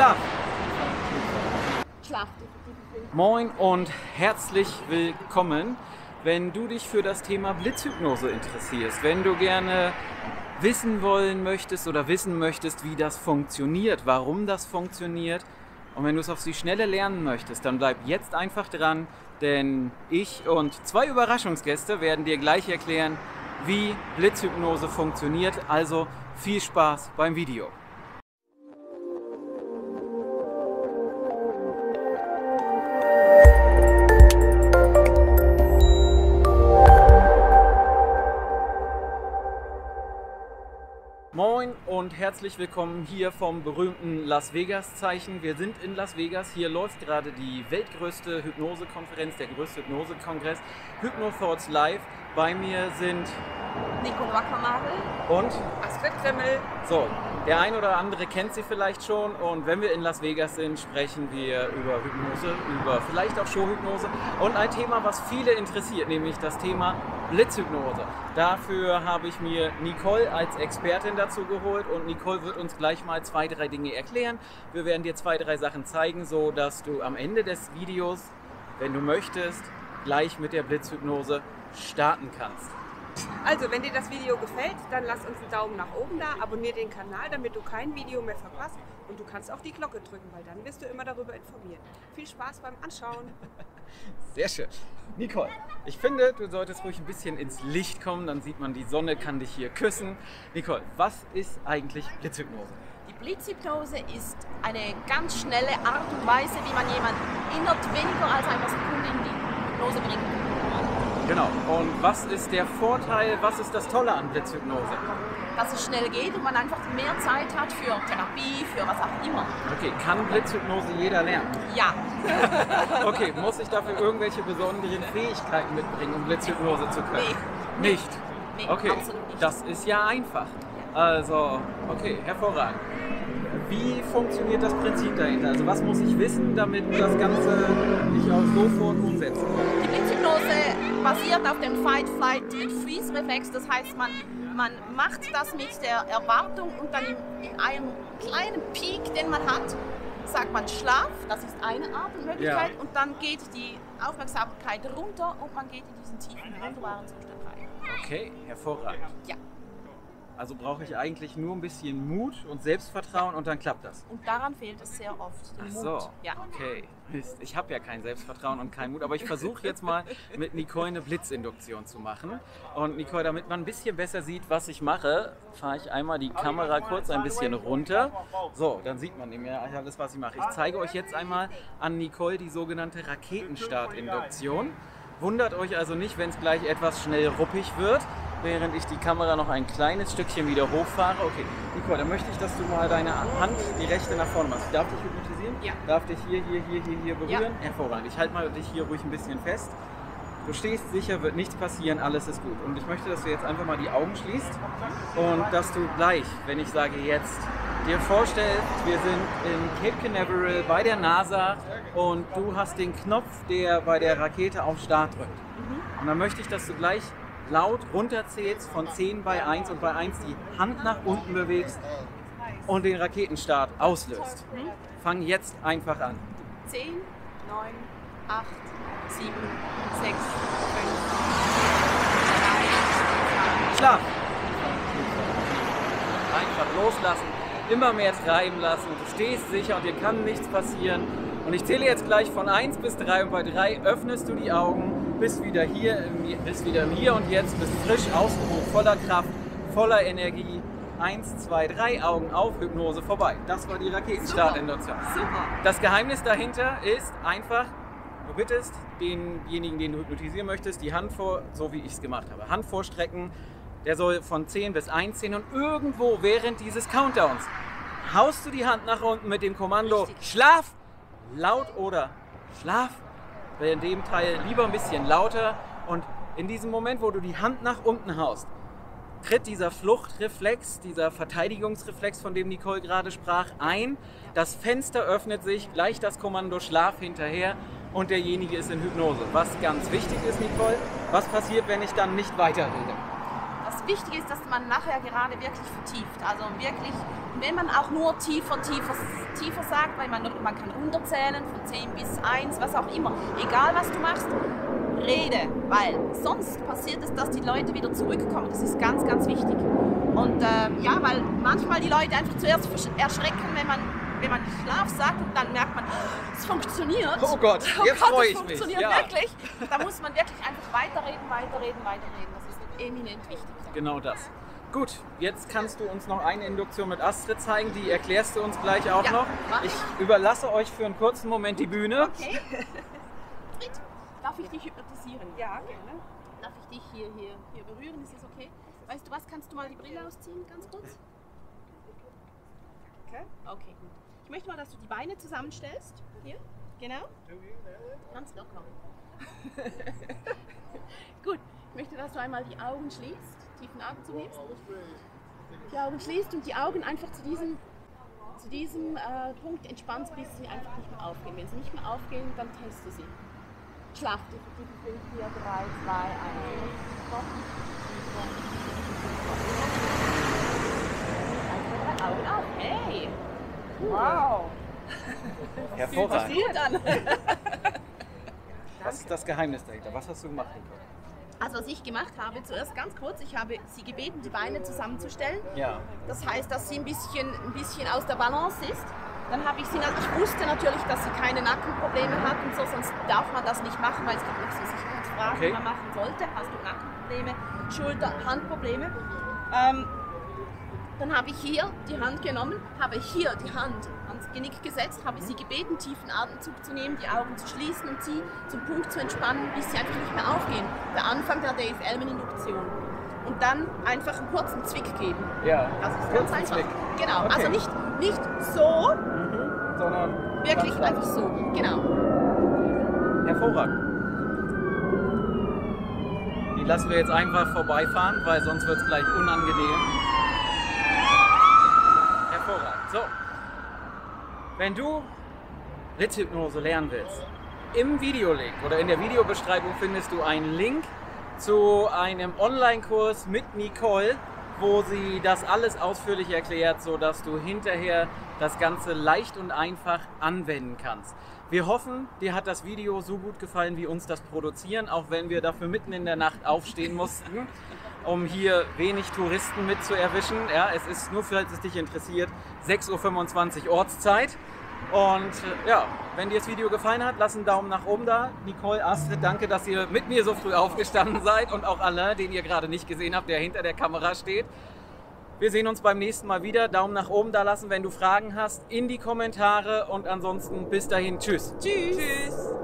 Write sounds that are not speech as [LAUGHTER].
Schlaf. Schlaf. Moin und herzlich willkommen. Wenn du dich für das Thema Blitzhypnose interessierst, wenn du gerne wissen wollen möchtest oder wissen möchtest, wie das funktioniert, warum das funktioniert und wenn du es auf die Schnelle lernen möchtest, dann bleib jetzt einfach dran, denn ich und zwei Überraschungsgäste werden dir gleich erklären, wie Blitzhypnose funktioniert. Also viel Spaß beim Video. Herzlich willkommen hier vom berühmten Las Vegas Zeichen. Wir sind in Las Vegas. Hier läuft gerade die weltgrößte Hypnosekonferenz, der größte Hypnosekongress, Hypnothoughts Live. Bei mir sind Nico Wackermagel. und Astrid Kremmel. so, der ein oder andere kennt sie vielleicht schon und wenn wir in Las Vegas sind, sprechen wir über Hypnose, über vielleicht auch Showhypnose und ein Thema, was viele interessiert, nämlich das Thema Blitzhypnose. Dafür habe ich mir Nicole als Expertin dazu geholt und Nicole wird uns gleich mal zwei, drei Dinge erklären. Wir werden dir zwei, drei Sachen zeigen, so dass du am Ende des Videos, wenn du möchtest, gleich mit der Blitzhypnose starten kannst. Also, wenn dir das Video gefällt, dann lass uns einen Daumen nach oben da, abonnier den Kanal, damit du kein Video mehr verpasst. Und du kannst auch die Glocke drücken, weil dann wirst du immer darüber informiert. Viel Spaß beim Anschauen. [LAUGHS] Sehr schön. Nicole, ich finde, du solltest ruhig ein bisschen ins Licht kommen, dann sieht man, die Sonne kann dich hier küssen. Nicole, was ist eigentlich Blitzhypnose? Die Blitzhypnose ist eine ganz schnelle Art und Weise, wie man jemanden innerhalb weniger als einer Sekunde in die Hypnose bringt. Genau. Und was ist der Vorteil, was ist das Tolle an Blitzhypnose? Dass es schnell geht und man einfach mehr Zeit hat für Therapie, für was auch immer. Okay, kann Blitzhypnose jeder lernen? Ja, [LAUGHS] Okay, muss ich dafür irgendwelche besonderen Fähigkeiten mitbringen, um Blitzhypnose zu können? Nee. Nicht? Nee, okay, absolut nicht. das ist ja einfach. Also, okay, hervorragend. Wie funktioniert das Prinzip dahinter? Also was muss ich wissen, damit das Ganze ich auch sofort umsetzen kann? Blitzhypnose basiert auf dem Fight, Flight and Freeze Reflex. Das heißt, man, man macht das mit der Erwartung und dann in, in einem kleinen Peak, den man hat, sagt man Schlaf. Das ist eine Atemmöglichkeit. Ja. Und dann geht die Aufmerksamkeit runter und man geht in diesen tiefen, wunderbaren Zustand rein. Okay, hervorragend. Ja. Also brauche ich eigentlich nur ein bisschen Mut und Selbstvertrauen und dann klappt das. Und daran fehlt es sehr oft. Ach so, Mut. Ja. okay. Ich habe ja kein Selbstvertrauen und keinen Mut, aber ich versuche jetzt mal mit Nicole eine Blitzinduktion zu machen. Und Nicole, damit man ein bisschen besser sieht, was ich mache, fahre ich einmal die Kamera kurz ein bisschen runter. So, dann sieht man nämlich alles, was ich mache. Ich zeige euch jetzt einmal an Nicole die sogenannte Raketenstartinduktion. Wundert euch also nicht, wenn es gleich etwas schnell ruppig wird, während ich die Kamera noch ein kleines Stückchen wieder hochfahre. Okay, Nicole, dann möchte ich, dass du mal deine Hand, die rechte nach vorne machst. Ich darf dich hypnotisieren? Ja. Darf dich hier, hier, hier, hier, hier berühren? Hervorragend. Ich halte mal dich hier ruhig ein bisschen fest. Du stehst sicher, wird nichts passieren, alles ist gut. Und ich möchte, dass du jetzt einfach mal die Augen schließt und dass du gleich, wenn ich sage jetzt, dir vorstellst, wir sind in Cape Canaveral bei der NASA und du hast den Knopf, der bei der Rakete auf Start drückt. Und dann möchte ich, dass du gleich laut runterzählst von 10 bei 1 und bei 1 die Hand nach unten bewegst und den Raketenstart auslöst. Fang jetzt einfach an. 10, 9, 8, 7, 6, 5, 3, Schlaf! Einfach loslassen, immer mehr treiben lassen. Du stehst sicher und dir kann nichts passieren. Und ich zähle jetzt gleich von 1 bis 3 und bei 3 öffnest du die Augen, bist wieder hier, bist wieder im Hier und Jetzt, bist frisch ausgeruht, voller Kraft, voller Energie. 1, 2, 3 Augen auf, Hypnose vorbei. Das war die Raketenstartinduktion. Super. Das Geheimnis dahinter ist einfach, du bittest denjenigen, den du hypnotisieren möchtest, die Hand vor, so wie ich es gemacht habe, Hand vorstrecken. Der soll von 10 bis 1 zählen und irgendwo während dieses Countdowns haust du die Hand nach unten mit dem Kommando Richtig. Schlaf, laut oder Schlaf. Bei dem Teil lieber ein bisschen lauter und in diesem Moment, wo du die Hand nach unten haust, tritt dieser Fluchtreflex, dieser Verteidigungsreflex, von dem Nicole gerade sprach, ein. Das Fenster öffnet sich, gleich das Kommando Schlaf hinterher und derjenige ist in Hypnose. Was ganz wichtig ist, Nicole, was passiert, wenn ich dann nicht weiterrede? Das wichtig ist, dass man nachher gerade wirklich vertieft. Also wirklich, wenn man auch nur tiefer, tiefer, tiefer sagt, weil man, man kann runterzählen von 10 bis 1, was auch immer. Egal was du machst, rede, weil sonst passiert es, dass die Leute wieder zurückkommen. Das ist ganz, ganz wichtig. Und äh, ja, weil manchmal die Leute einfach zuerst erschrecken, wenn man wenn man Schlaf sagt und dann merkt man, es funktioniert. Oh Gott, [LAUGHS] oh jetzt Gott, freue es ich mich. funktioniert Ja. wirklich. Da muss man wirklich einfach weiterreden, weiterreden, weiterreden. Das eminent wichtig. Genau das. Gut, jetzt kannst du uns noch eine Induktion mit Astrid zeigen, die erklärst du uns gleich auch Ja, noch. Ich ich. überlasse euch für einen kurzen Moment die Bühne. Okay. [LAUGHS] Fritz, darf ich dich hypnotisieren? Ja, gerne. Darf ich dich hier, hier, hier berühren? Ist das okay? Weißt du was, kannst du mal die Brille ausziehen, ganz kurz? Okay. Okay, gut. Ich möchte mal, dass du die Beine zusammenstellst. Hier, genau. Ganz locker. [LAUGHS] gut, ich möchte, dass du einmal die Augen schließt, tiefen Atemzug nimmst. Die Augen schließt und die Augen einfach zu diesem, zu diesem äh, Punkt entspannst, bis sie einfach nicht mehr aufgehen. Wenn sie nicht mehr aufgehen, dann teste sie. Schlaf tief, tief, 4, 3, 2, 1. Augen auf. Hey! Wow. Hervorragend. Was ist das Geheimnis dahinter? Was hast du gemacht? Also was ich gemacht habe, zuerst ganz kurz, ich habe sie gebeten, die Beine zusammenzustellen. Ja. Das heißt, dass sie ein bisschen, ein bisschen aus der Balance ist. Dann habe ich sie, ich wusste natürlich, dass sie keine Nackenprobleme hat und so, sonst darf man das nicht machen, weil es gibt noch so Sicherheitsfragen, Okay. die man machen sollte. Hast du Nackenprobleme, Schulter, Handprobleme? Ähm, dann habe ich hier die Hand genommen, habe hier die Hand ans Genick gesetzt, habe sie gebeten, tiefen Atemzug zu nehmen, die Augen zu schließen und sie zum Punkt zu entspannen, bis sie einfach nicht mehr aufgehen. Der Anfang der Dave Elman-Induktion. Und dann einfach einen kurzen Zwick geben. Ja. Das ist ganz einfach. Zwick. Genau, Okay. also nicht, nicht so, Mhm. Sondern wirklich einfach so. Genau. Hervorragend. Die lassen wir jetzt einfach vorbeifahren, weil sonst wird es gleich unangenehm. Hervorragend. So. Wenn du Ritthypnose lernen willst, im Videolink oder in der Videobeschreibung findest du einen Link zu einem Online-Kurs mit Nicole, wo sie das alles ausführlich erklärt, sodass du hinterher das Ganze leicht und einfach anwenden kannst. Wir hoffen, dir hat das Video so gut gefallen wie uns das Produzieren, auch wenn wir dafür mitten in der Nacht aufstehen mussten, um hier wenig Touristen mit zu erwischen. Ja, es ist nur, falls es dich interessiert, 6.25 Uhr Ortszeit. Und äh, ja, wenn dir das Video gefallen hat, lass einen Daumen nach oben da. Nicole, Astrid, danke, dass ihr mit mir so früh aufgestanden seid und auch Alain, den ihr gerade nicht gesehen habt, der hinter der Kamera steht. Wir sehen uns beim nächsten Mal wieder. Daumen nach oben da lassen, wenn du Fragen hast, in die Kommentare und ansonsten bis dahin. Tschüss. Tschüss. Tschüss.